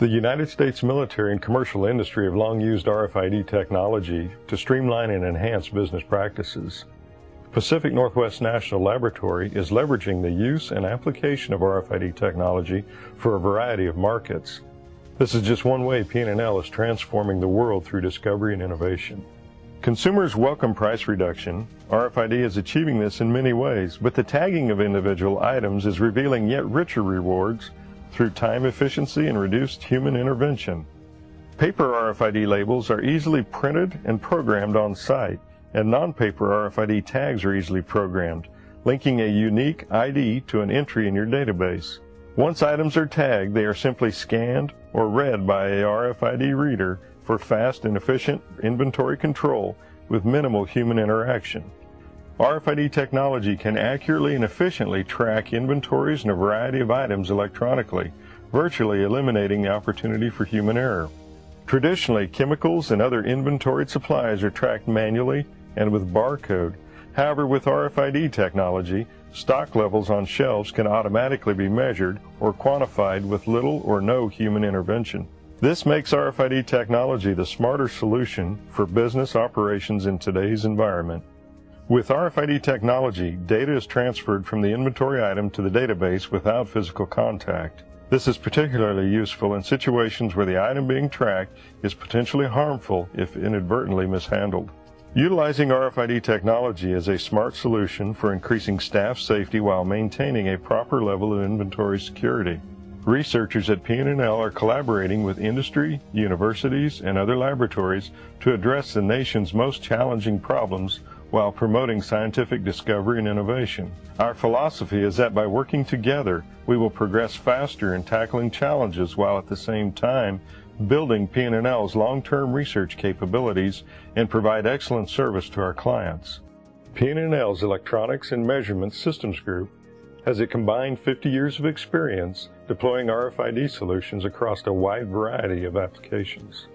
The United States military and commercial industry have long used RFID technology to streamline and enhance business practices. Pacific Northwest National Laboratory is leveraging the use and application of RFID technology for a variety of markets. This is just one way PNNL is transforming the world through discovery and innovation. Consumers welcome price reduction. RFID is achieving this in many ways, but the tagging of individual items is revealing yet richer rewards through time efficiency and reduced human intervention. Paper RFID labels are easily printed and programmed on site, and non-paper RFID tags are easily programmed, linking a unique ID to an entry in your database. Once items are tagged, they are simply scanned or read by a RFID reader for fast and efficient inventory control with minimal human interaction. RFID technology can accurately and efficiently track inventories and a variety of items electronically, virtually eliminating the opportunity for human error. Traditionally, chemicals and other inventoried supplies are tracked manually and with barcode. However, with RFID technology, stock levels on shelves can automatically be measured or quantified with little or no human intervention. This makes RFID technology the smarter solution for business operations in today's environment. With RFID technology, data is transferred from the inventory item to the database without physical contact. This is particularly useful in situations where the item being tracked is potentially harmful if inadvertently mishandled. Utilizing RFID technology is a smart solution for increasing staff safety while maintaining a proper level of inventory security. Researchers at PNNL are collaborating with industry, universities, and other laboratories to address the nation's most challenging problems while promoting scientific discovery and innovation. Our philosophy is that by working together, we will progress faster in tackling challenges while at the same time building PNNL's long-term research capabilities and provide excellent service to our clients. PNNL's Electronics and Measurement Systems Group has a combined 50 years of experience deploying RFID solutions across a wide variety of applications.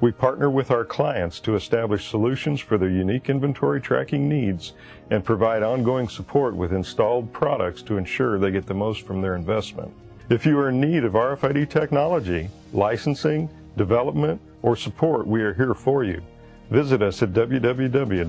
We partner with our clients to establish solutions for their unique inventory tracking needs and provide ongoing support with installed products to ensure they get the most from their investment. If you are in need of RFID technology, licensing, development, or support, we are here for you. Visit us at www.pnnl.gov.